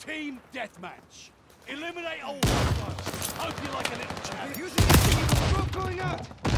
Team deathmatch. Eliminate all hostiles. Hope you like a little chat. Using the smoke going out!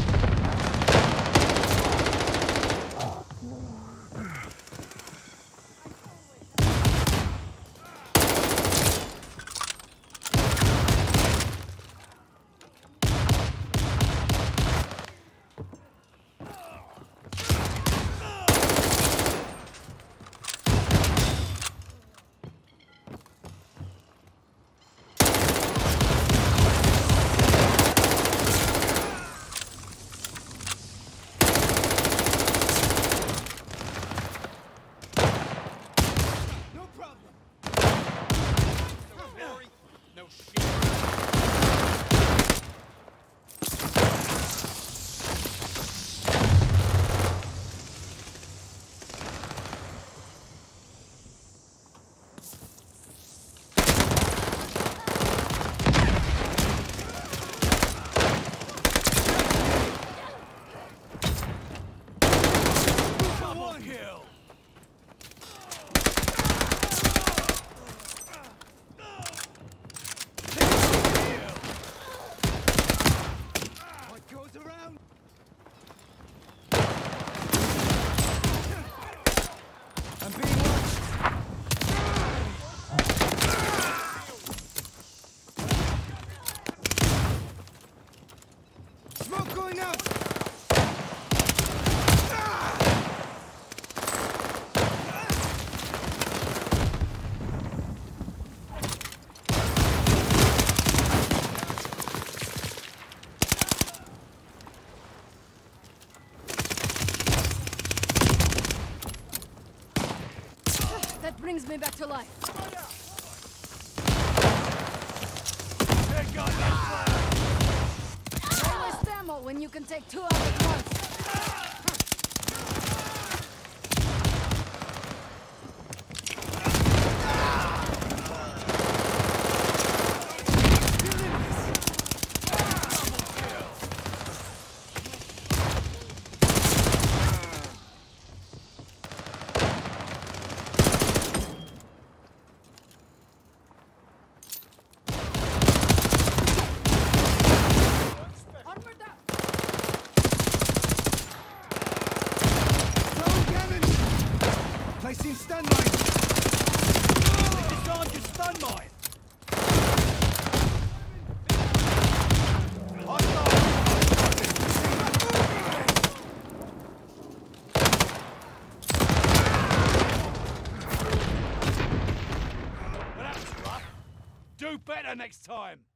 Double kill. Brings me back to life. There goes that flag. Don't waste ammo when you can take two out at once. Placing stun mine! Disarm your stun mine. Do better next time.